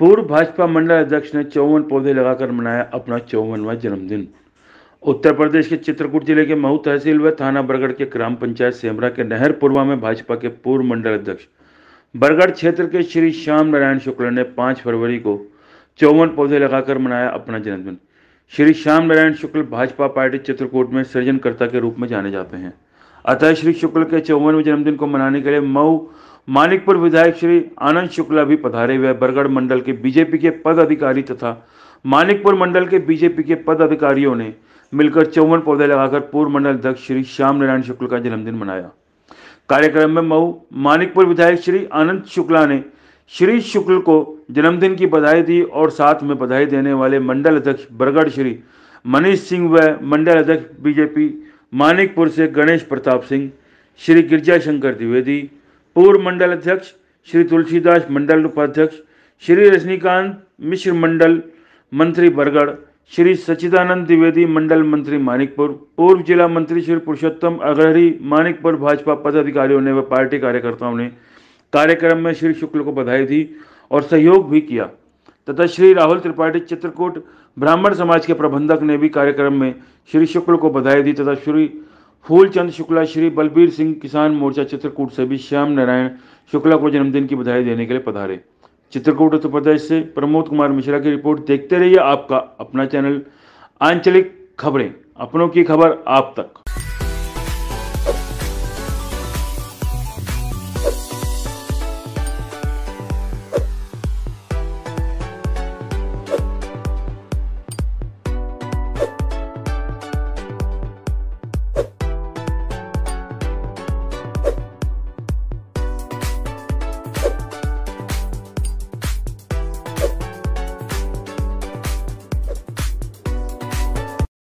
पूर्व भाजपा मंडल अध्यक्ष ने चौवन पौधे लगाकर मनाया अपना चौवनवा जन्मदिन। उत्तर प्रदेश के चित्रकूट ज़िले के महू तहसील व थाना बरगढ़ के ग्राम पंचायत सेमरा के नहरपुरवा में भाजपा के पूर्व मंडल अध्यक्ष, बरगढ़ क्षेत्र के श्री श्याम नारायण शुक्ल ने 5 फरवरी को चौवन पौधे लगाकर मनाया अपना जन्मदिन। श्री श्याम नारायण शुक्ल भाजपा पार्टी चित्रकूट में सृजनकर्ता के रूप में जाने जाते हैं। अतः श्री शुक्ल के चौवनवें जन्मदिन को मनाने के लिए मऊ मानिकपुर विधायक श्री आनंद शुक्ला भी पधारे हुए बरगढ़ मंडल के बीजेपी के पद अधिकारी तथा मानिकपुर मंडल के बीजेपी के पद अधिकारियों ने मिलकर चौवन पौधे लगाकर पूर्व मंडल अध्यक्ष श्री श्याम नारायण शुक्ल का जन्मदिन मनाया। कार्यक्रम में मऊ मानिकपुर विधायक श्री आनंद शुक्ला ने श्री शुक्ल को जन्मदिन की बधाई दी और साथ में बधाई देने वाले मंडल अध्यक्ष बरगढ़ श्री मनीष सिंह व मंडल अध्यक्ष बीजेपी मानिकपुर से गणेश प्रताप सिंह, श्री गिरजा शंकर द्विवेदी पूर्व मंडल अध्यक्ष श्री तुलसीदास मंडल उपाध्यक्ष, श्री रजनीकांत मिश्र मंडल मंत्री बरगढ़, श्री सचिदानंद द्विवेदी मंडल मंत्री मानिकपुर, पूर्व जिला मंत्री श्री पुरुषोत्तम अग्रहरी मानिकपुर भाजपा पदाधिकारियों ने व पार्टी कार्यकर्ताओं ने कार्यक्रम में श्री शुक्ल को बधाई दी और सहयोग भी किया। तथा श्री राहुल त्रिपाठी चित्रकूट ब्राह्मण समाज के प्रबंधक ने भी कार्यक्रम में श्री शुक्ल को बधाई दी तथा श्री फूलचंद शुक्ला, श्री बलबीर सिंह किसान मोर्चा, चित्रकूट से भी श्याम नारायण शुक्ला को जन्मदिन की बधाई देने के लिए पधारे। चित्रकूट, उत्तर प्रदेश से प्रमोद कुमार मिश्रा की रिपोर्ट देखते रहिए आपका अपना चैनल, आंचलिक खबरें, अपनों की खबर आप तक।